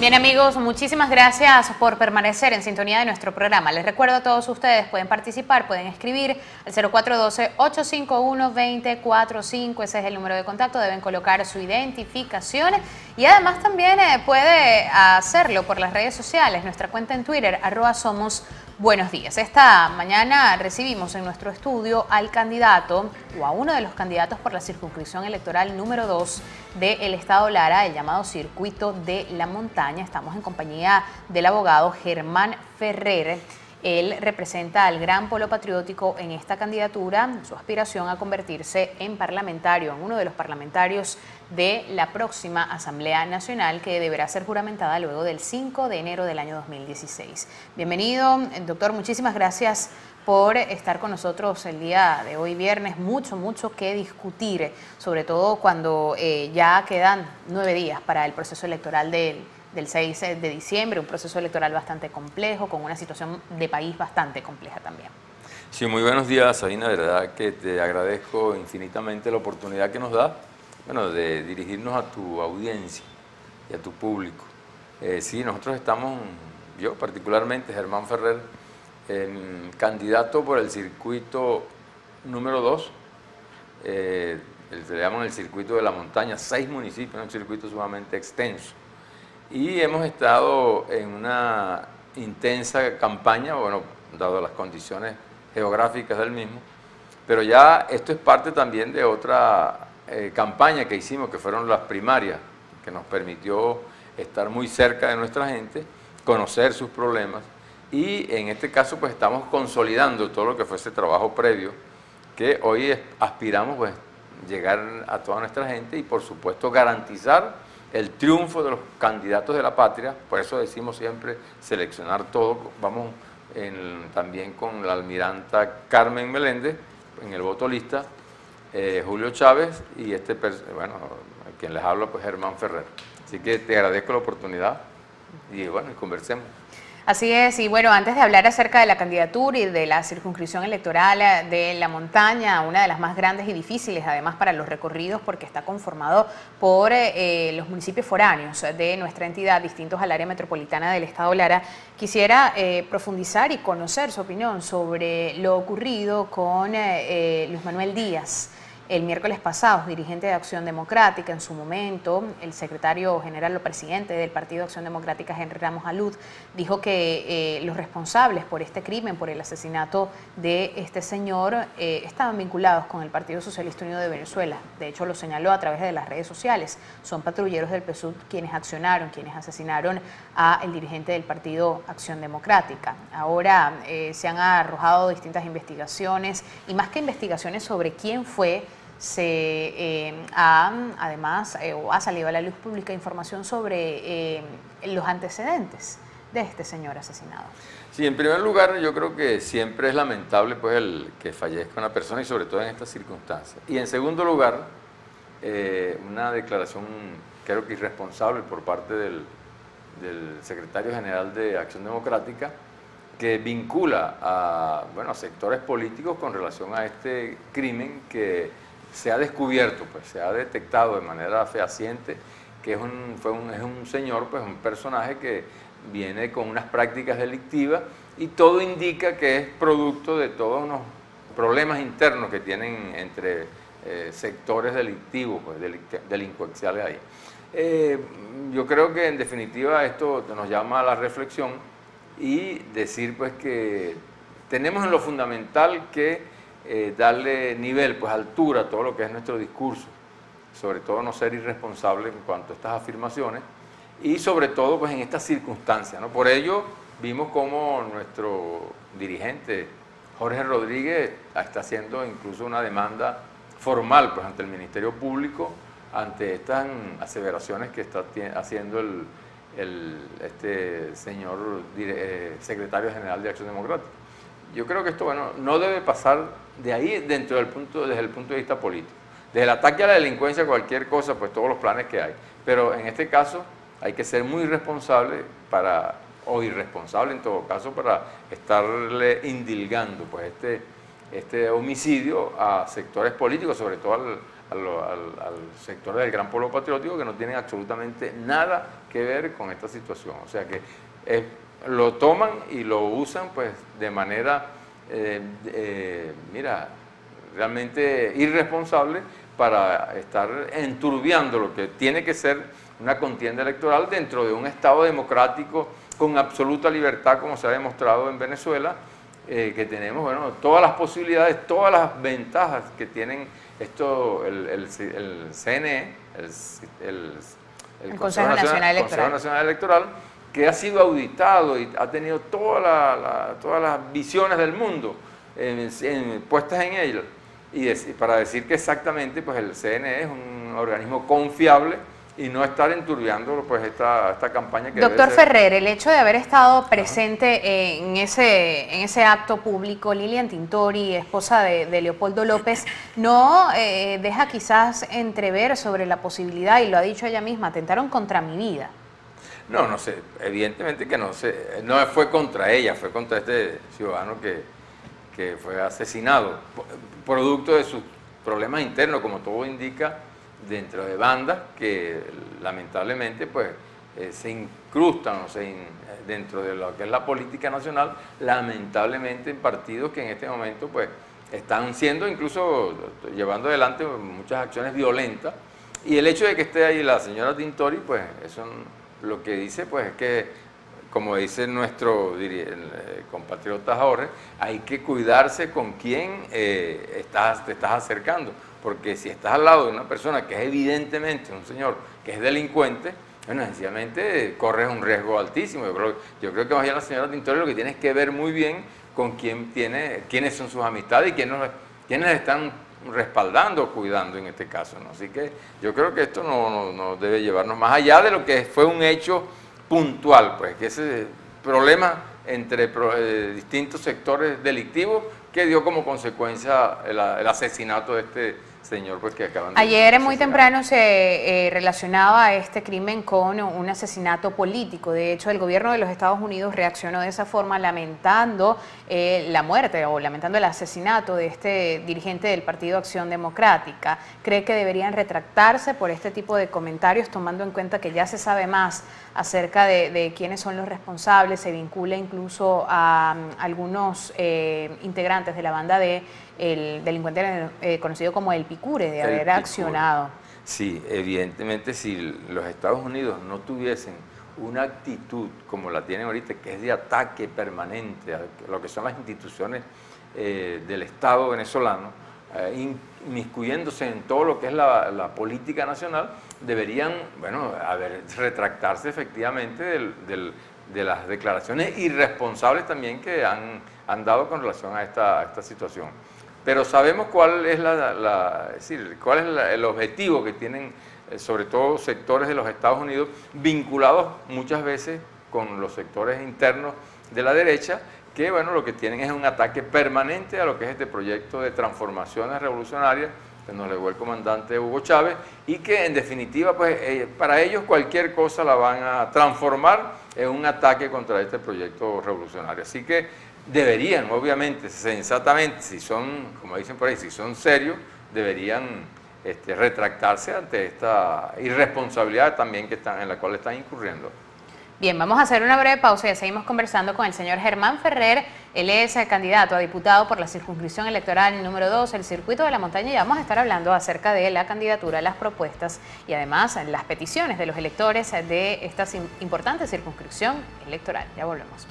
Bien amigos, muchísimas gracias por permanecer en sintonía de nuestro programa. Les recuerdo a todos ustedes, pueden participar, pueden escribir al 0412-851-2045, ese es el número de contacto, deben colocar su identificación y además también eh, puede hacerlo por las redes sociales, nuestra cuenta en Twitter, arroba somos Buenos días. Esta mañana recibimos en nuestro estudio al candidato o a uno de los candidatos por la circunscripción electoral número 2 del Estado Lara, el llamado Circuito de la Montaña. Estamos en compañía del abogado Germán Ferrer. Él representa al gran polo patriótico en esta candidatura, su aspiración a convertirse en parlamentario, en uno de los parlamentarios de la próxima Asamblea Nacional que deberá ser juramentada luego del 5 de enero del año 2016. Bienvenido, doctor, muchísimas gracias por estar con nosotros el día de hoy viernes. Mucho, mucho que discutir, sobre todo cuando eh, ya quedan nueve días para el proceso electoral del del 6 de diciembre, un proceso electoral bastante complejo, con una situación de país bastante compleja también. Sí, muy buenos días, Sabina, de verdad que te agradezco infinitamente la oportunidad que nos da, bueno, de dirigirnos a tu audiencia y a tu público. Eh, sí, nosotros estamos, yo particularmente, Germán Ferrer, candidato por el circuito número 2, eh, le llaman el circuito de la montaña, seis municipios, un circuito sumamente extenso y hemos estado en una intensa campaña, bueno, dado las condiciones geográficas del mismo, pero ya esto es parte también de otra eh, campaña que hicimos, que fueron las primarias, que nos permitió estar muy cerca de nuestra gente, conocer sus problemas y en este caso pues estamos consolidando todo lo que fue ese trabajo previo que hoy aspiramos pues llegar a toda nuestra gente y por supuesto garantizar el triunfo de los candidatos de la patria, por eso decimos siempre seleccionar todo, vamos también con la almiranta Carmen Meléndez en el voto lista, eh, Julio Chávez y este, bueno, quien les habla pues Germán Ferrer. Así que te agradezco la oportunidad y bueno, conversemos. Así es, y bueno, antes de hablar acerca de la candidatura y de la circunscripción electoral eh, de la montaña, una de las más grandes y difíciles además para los recorridos porque está conformado por eh, eh, los municipios foráneos de nuestra entidad, distintos al área metropolitana del Estado Lara, quisiera profundizar y conocer su opinión sobre lo ocurrido con Luis Manuel Díaz el miércoles pasado, dirigente de Acción Democrática, en su momento, el secretario general o presidente del Partido Acción Democrática, Henry Ramos Alud, dijo que eh, los responsables por este crimen, por el asesinato de este señor, eh, estaban vinculados con el Partido Socialista Unido de Venezuela. De hecho, lo señaló a través de las redes sociales. Son patrulleros del PSUD quienes accionaron, quienes asesinaron a el dirigente del Partido Acción Democrática. Ahora eh, se han arrojado distintas investigaciones y más que investigaciones sobre quién fue, se eh, ha, además, eh, ha salido a la luz pública información sobre eh, los antecedentes de este señor asesinado. Sí, en primer lugar, yo creo que siempre es lamentable pues, el que fallezca una persona y sobre todo en estas circunstancias. Y en segundo lugar, una declaración creo que irresponsable por parte del, del secretario general de Acción Democrática, que vincula a, bueno, a sectores políticos con relación a este crimen que se ha descubierto, pues se ha detectado de manera fehaciente que es un, fue un, es un señor, pues un personaje que viene con unas prácticas delictivas y todo indica que es producto de todos unos problemas internos que tienen entre eh, sectores delictivos, pues, delincuenciales ahí. Eh, yo creo que en definitiva esto nos llama a la reflexión y decir pues que tenemos en lo fundamental que eh, darle nivel, pues altura a todo lo que es nuestro discurso, sobre todo no ser irresponsable en cuanto a estas afirmaciones y sobre todo pues en estas circunstancias. ¿no? Por ello vimos como nuestro dirigente Jorge Rodríguez está haciendo incluso una demanda formal pues, ante el Ministerio Público ante estas aseveraciones que está haciendo el, este señor eh, secretario general de Acción Democrática. Yo creo que esto bueno, no debe pasar de ahí dentro del punto, desde el punto de vista político. Desde el ataque a la delincuencia, cualquier cosa, pues todos los planes que hay. Pero en este caso hay que ser muy responsable para, o irresponsable en todo caso, para estarle indilgando pues este este homicidio a sectores políticos, sobre todo al, sector del gran pueblo patriótico, que no tienen absolutamente nada que ver con esta situación. O sea que lo toman y lo usan pues de manera, eh, eh, mira, realmente irresponsable para estar enturbiando lo que tiene que ser una contienda electoral dentro de un Estado democrático con absoluta libertad, como se ha demostrado en Venezuela, eh, que tenemos bueno, todas las posibilidades, todas las ventajas que tienen esto, el, CNE, el, Consejo, Nacional, Electoral. Que ha sido auditado y ha tenido toda todas las visiones del mundo puestas en él. Y, para decir que exactamente pues el CNE es un organismo confiable, y no estar enturbiando pues esta, esta campaña que Doctor Ferrer, el hecho de haber estado presente en ese, en ese acto público, Lilian Tintori, esposa de, Leopoldo López, ¿no eh, deja quizás entrever sobre la posibilidad, y lo ha dicho ella misma, atentaron contra mi vida? No, no sé, evidentemente que no sé, no fue contra ella, fue contra este ciudadano que, que fue asesinado, producto de sus problemas internos, como todo indica, dentro de bandas que lamentablemente pues eh, se incrustan o dentro de lo que es la política nacional, lamentablemente en partidos que en este momento pues están siendo incluso llevando adelante muchas acciones violentas. Y el hecho de que esté ahí la señora Tintori pues eso lo que dice pues es que como dice nuestro eh, compatriota Jorge, hay que cuidarse con quién eh, estás, te estás acercando porque si estás al lado de una persona que es evidentemente un señor que es delincuente, bueno, sencillamente corres un riesgo altísimo. Yo creo, yo creo que más bien la señora Tintori lo que tiene que ver muy bien con quién tiene, quiénes son sus amistades y quiénes, quiénes están respaldando cuidando en este caso. ¿no? Así que yo creo que esto no, no, debe llevarnos más allá de lo que fue un hecho puntual, pues que ese problema entre eh, distintos sectores delictivos que dio como consecuencia el asesinato de este señor pues, que acaban de Ayer muy temprano se eh, relacionaba este crimen con un asesinato político. De hecho, el gobierno de los Estados Unidos reaccionó de esa forma lamentando eh, la muerte o lamentando el asesinato de este dirigente del Partido Acción Democrática. ¿Cree que deberían retractarse por este tipo de comentarios tomando en cuenta que ya se sabe más acerca de, quiénes son los responsables? Se vincula incluso a, mm, algunos eh, integrantes de la banda de el delincuente eh, conocido como el Picure, de haber accionado. Sí, evidentemente si los Estados Unidos no tuviesen una actitud como la tienen ahorita, que es de ataque permanente a lo que son las instituciones eh, del Estado venezolano, eh, inmiscuyéndose en todo lo que es la, política nacional, deberían, bueno, haber, retractarse efectivamente de las declaraciones irresponsables también que han, han dado con relación a esta, a esta situación pero sabemos cuál es, el objetivo que tienen eh, sobre todo sectores de los Estados Unidos vinculados muchas veces con los sectores internos de la derecha, que bueno, lo que tienen es un ataque permanente a lo que es este proyecto de transformaciones revolucionarias que nos legó el comandante Hugo Chávez y que en definitiva pues eh, para ellos cualquier cosa la van a transformar en un ataque contra este proyecto revolucionario. Así que deberían, obviamente, sensatamente, si son, como dicen por ahí, si son serios, deberían este, retractarse ante esta irresponsabilidad también que están, en la cual están incurriendo. Bien, vamos a hacer una breve pausa y seguimos conversando con el señor Germán Ferrer. Él es el candidato a diputado por la circunscripción electoral número 2, el Circuito de la Montaña, y vamos a estar hablando acerca de la candidatura, las propuestas y además las peticiones de los electores de esta importante circunscripción electoral. Ya volvemos.